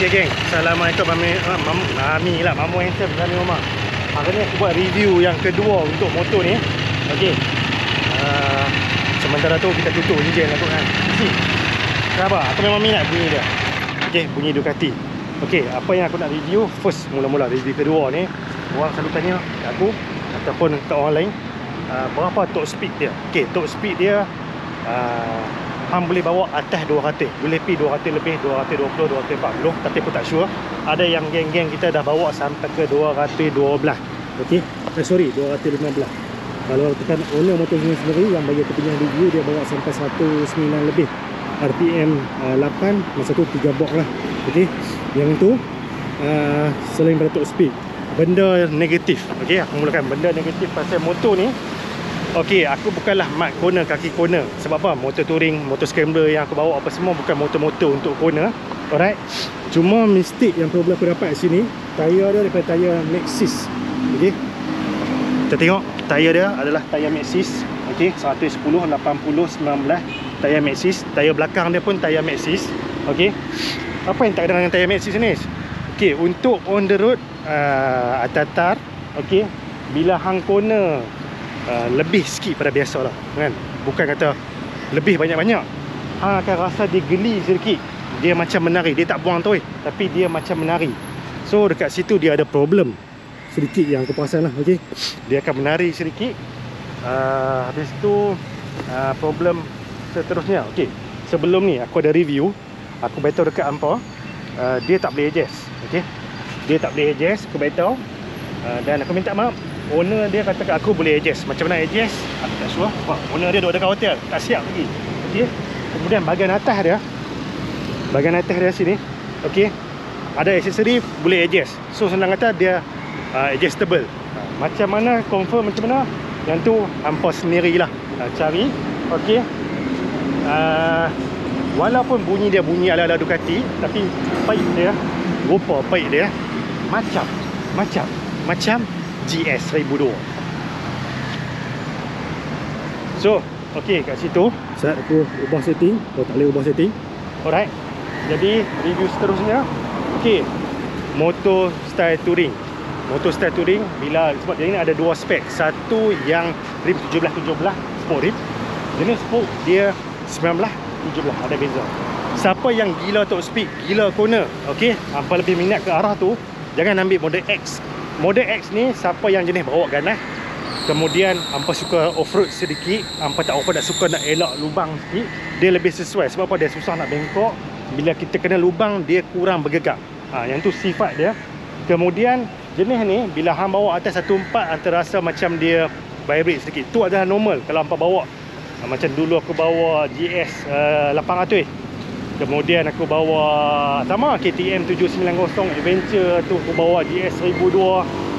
Okay geng, Assalamualaikum Mami, ah, mam, Mami lah, Mamu Handsome dalam rumah Hari ni aku buat review yang kedua untuk motor ni. Okay uh, Sementara tu kita tutup enjin lah tu kan. Isi Kenapa? Aku memang minat bunyi dia? Okay, bunyi Ducati. Okay, apa yang aku nak review? First, mula-mula review kedua ni. Orang selalu tanya aku Ataupun kat orang lain uh, Berapa top speed dia? Okay, top speed dia uh, Hang boleh bawa atas 200 Boleh pi 200 lebih 220, 240 Tapi aku tak sure. Ada yang geng-geng kita dah bawa sampai ke 212 Okay eh, Sorry 215 Kalau tekan owner motor ini sendiri Yang bagi aku punya review Dia bawa sampai 19 lebih. RPM uh, 8 Masa tu 3 box lah. Okay Yang itu uh, Selain pada top speed. Benda negatif. Okay Aku mulakan. Benda negatif Pasal motor ni Okey, aku bukanlah mat corner kaki corner. Sebab apa? Motor touring, motor scrambler yang aku bawa apa semua bukan motor-motor untuk corner. Alright. Cuma mistake yang problem aku dapat kat sini, tayar dia daripada tayar Maxxis. Okey. Kita tengok tayar dia adalah tayar Maxxis. Okey, 110, 80, 19 tayar Maxxis. Tayar belakang dia pun tayar Maxxis. Okey. Apa yang tak ada dengan tayar Maxxis ni? Okey, untuk on the road uh, atar okey, bila hang corner uh, lebih sikit pada biasa lah kan? Bukan kata lebih banyak-banyak. Hang akan rasa dia geli sedikit. Dia macam menari. Dia tak buang tu eh. Tapi dia macam menari. So dekat situ dia ada problem sedikit yang aku perasan lah okay? dia akan menari sedikit. Uh, habis tu uh, problem seterusnya okay. sebelum ni aku ada review. Aku beritahu dekat hampa uh, dia tak boleh adjust okay? dia tak boleh adjust aku beritahu uh, dan aku minta maaf owner dia kata kat aku boleh adjust. Macam mana adjust? Aku tak sure. Sebab owner dia duduk dekat hotel. Tak siap lagi. Ok kemudian bahagian atas dia bahagian atas dia sini ok ada aksesori boleh adjust. So senang kata dia uh, adjustable. Macam mana? Confirm macam mana? Yang tu hampa sendirilah uh, cari ok uh, walaupun bunyi dia bunyi ala-ala Ducati tapi pipe dia rupa pipe dia macam macam macam GS 1002 So Okay kat situ. Saat aku ubah setting. Kau tak boleh ubah setting. Alright. Jadi review seterusnya. Okay. Motor style touring. Motor style touring Bila Sebab dia ni ada dua spek. Satu yang Rim 17-17 Sport rim Jenis sport Dia 19-17 Ada beza. Siapa yang gila top speed Gila corner. Okay. Apa lebih minat ke arah tu Jangan ambil model X Model X ni siapa yang jenis bawa ganas Kemudian hampa suka off-road sedikit Hampa tak apa tak suka nak elak lubang sikit Dia lebih sesuai. Sebab apa? Dia susah nak bengkok. Bila kita kena lubang dia kurang bergerak ha, Yang tu sifat dia. Kemudian jenis ni Bila hampa bawa atas 1.4 Hampa rasa macam dia vibrate sedikit. Tu adalah normal Kalau hampa bawa. Ha, Macam dulu aku bawa GS uh, 800 Kemudian aku bawa sama KTM 790 Adventure tu aku bawa GS 1002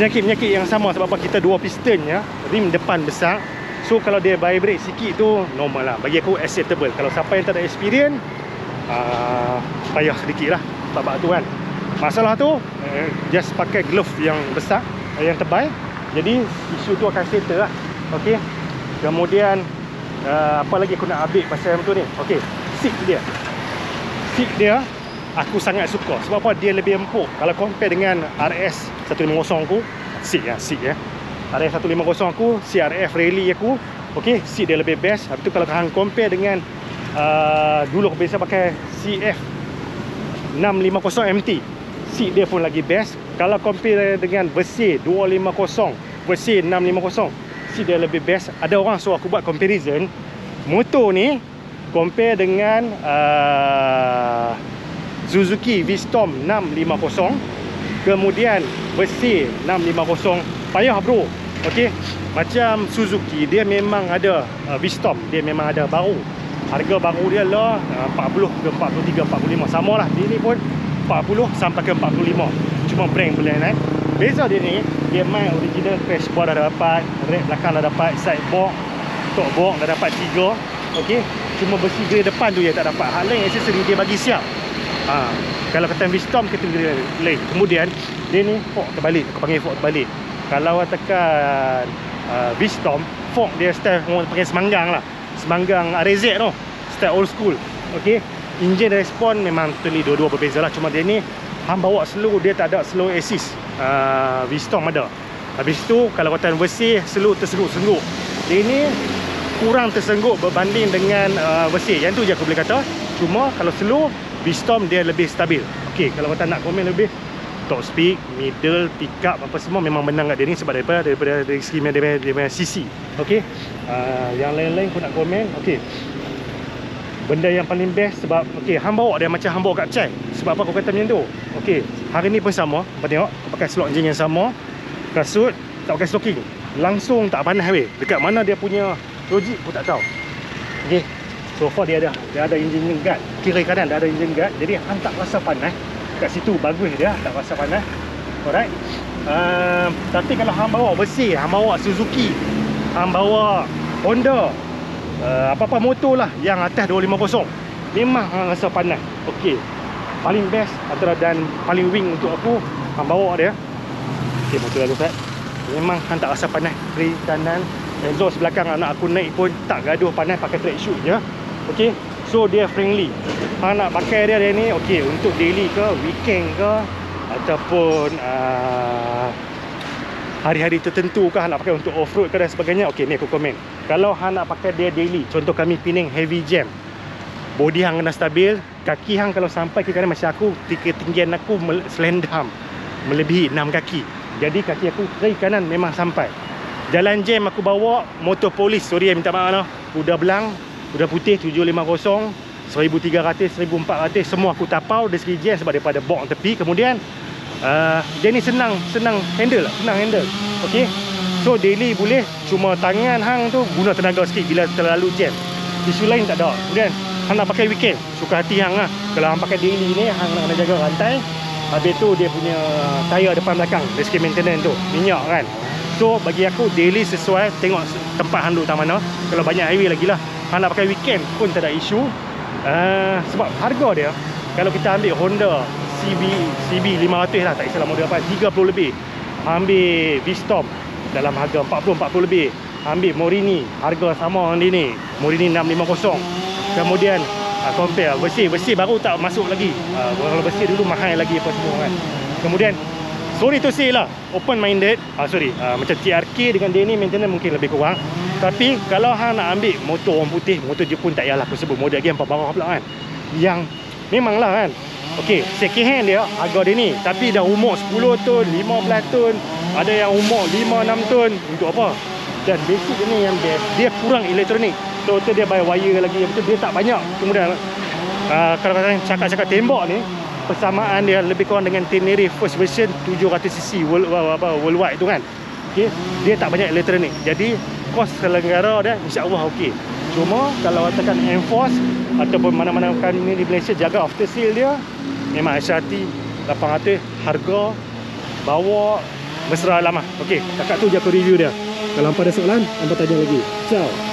Penyakit-penyakit yang sama sebab apa? Kita dua piston ya. Rim depan besar. So kalau dia vibrate sikit tu normal lah. Bagi aku acceptable. Kalau siapa yang tak ada experience uh, Payah sedikit lah. Sebab tu kan. Masalah tu uh, Just pakai glove yang besar uh, Yang tebal. Jadi isu tu akan settle lah. Okay Kemudian uh, Apa lagi aku nak update pasal motor ni? Okay Seat dia seat dia aku sangat suka. Sebab apa? Dia lebih empuk. Kalau compare dengan RS 150 aku seat ya seat ya. RS 150 aku CRF rally aku okey seat dia lebih best. Habis tu kalau kau compare dengan uh, dulu aku biasa pakai CF 650 MT seat dia pun lagi best. Kalau compare dengan versi 250 versi 650 seat dia lebih best. Ada orang suruh aku buat comparison motor ni compare dengan uh, Suzuki V-Storm 650 kemudian versi 650 payah bro. Ok macam Suzuki dia memang ada uh, V-Storm dia memang ada baru. Harga baru dia lah uh, 40 ke 43 45 sama lah dia ni pun 40 sampai ke 45 cuma brand boleh naik beza dia ni dia main original dashboard dah dapat rack belakang dah dapat side box top box dah dapat 3 Okey, cuma besi grill depan tu yang tak dapat. Hal lain aksesori dia bagi siap. Ha, kalau kata V-Storm kita lain. Kemudian dia ni fork terbalik, aku panggil fork terbalik. Kalau tekan uh, V-Storm, fork dia style orang panggil semanggang lah. Semanggang RZ tu. Style old school. Okey. engine respon memang totally dua-dua berbeza lah cuma dia ni hang bawa slow dia tak ada slow assist uh, V-Storm ada habis tu kalau kata bersih slow tersengguk-sengguk dia ni kurang tersengguk berbanding dengan uh, bersih yang tu je aku boleh kata. Cuma kalau slow V-Storm dia lebih stabil. Ok kalau kata nak komen lebih top speed, middle, pick up apa semua memang menang kat dia ni sebab daripada daripada dari segi dia punya, dia punya CC okey? Uh, yang lain-lain aku nak komen okey. Benda yang paling best sebab okey hang bawa dia macam hang bawa kat chai sebab apa aku kata macam tu? Okey hari ni pun sama. Kau tengok? Aku pakai slot engine yang sama. Kasut tak pakai stocking langsung tak panas weh dekat mana dia punya logik pun tak tahu. Okey. So far dia ada dia ada engine guard. Kiri kanan dia ada engine guard. Jadi hang tak rasa panas. Kat situ bagus dia tak rasa panas. Alright. Uh, tapi kalau hang bawa bersih hang bawa Suzuki hang bawa Honda uh, apa-apa motor lah yang atas 250 memang hang rasa panas. Ok paling best antara dan paling wing untuk aku hang bawa dia. Ok motor lalu Fat. Memang hang tak rasa panas. Kiri kanan exhaust belakang anak aku naik pun tak gaduh panas pakai track shoot je. Ok So dia friendly. Hang nak pakai dia dia ni Okay untuk daily ke Weekend ke Ataupun uh, Hari-hari tertentu ke Hang nak pakai untuk off-road ke dan sebagainya Okay ni aku komen. Kalau hang nak pakai dia daily Contoh kami Pening heavy jam. Body hang kena stabil Kaki hang kalau sampai ke kanan macam aku Ketinggian aku selendam Melebihi 6 kaki. Jadi kaki aku kiri kanan memang sampai Jalan jam aku bawa Motor polis. Sorry minta maaf lah Udah belang Udah putih 750 1300 1400 semua aku tapau dari segi jam sebab daripada box tepi. Kemudian uh, dia ni senang senang handle senang handle. Okey? So daily boleh. Cuma tangan hang tu guna tenaga sikit bila terlalu jam. Isu lain tak ada. Kemudian hang nak pakai weekend. Suka hati hang lah kalau hang pakai daily ni hang nak kena jaga rantai. Habis tu dia punya tayar depan belakang. Dari segi maintenance tu. Minyak kan so bagi aku daily sesuai. Tengok tempat hang duduk mana. Kalau banyak highway lagi lah. Hang nak pakai weekend pun tak ada isu. Uh, sebab harga dia kalau kita ambil Honda CB CB 500 lah tak kisahlah model apa 30 lebih. Ambil V-Stop dalam harga 40 40 lebih. Ambil Morini harga sama dengan ni. Morini 650 kemudian uh, compare. Bersih bersih baru tak masuk lagi. Uh, kalau bersih dulu mahal lagi apa semua kan. Kemudian sorry to say lah open minded ah uh, sorry. Uh, macam TRK dengan dia ni maintenance mungkin lebih kurang. Tapi kalau hang nak ambil motor orang putih motor Jepun tak payahlah aku sebut. Model empat bawah pula kan. Yang memanglah kan. Ok second hand dia harga dia ni. Tapi dah umur 10 tahun 15 tahun ada yang umur 5-6 tahun untuk apa? Dan basic ni yang best dia kurang elektronik total dia bayar wire lagi. Betul dia tak banyak. Kemudian uh, kalau kata cakap-cakap tembok ni persamaan dia lebih kurang dengan Tenere first version 700cc world, worldwide tu kan. Okay. dia tak banyak elektronik jadi kos selenggara dia insyaAllah ok cuma kalau katakan enforce ataupun mana-mana kan ini di Malaysia jaga after sale dia memang HRT 800 harga bawa mesra lama ok kakak tu je aku review dia. Kalau ada soalan hampa tanya lagi. Ciao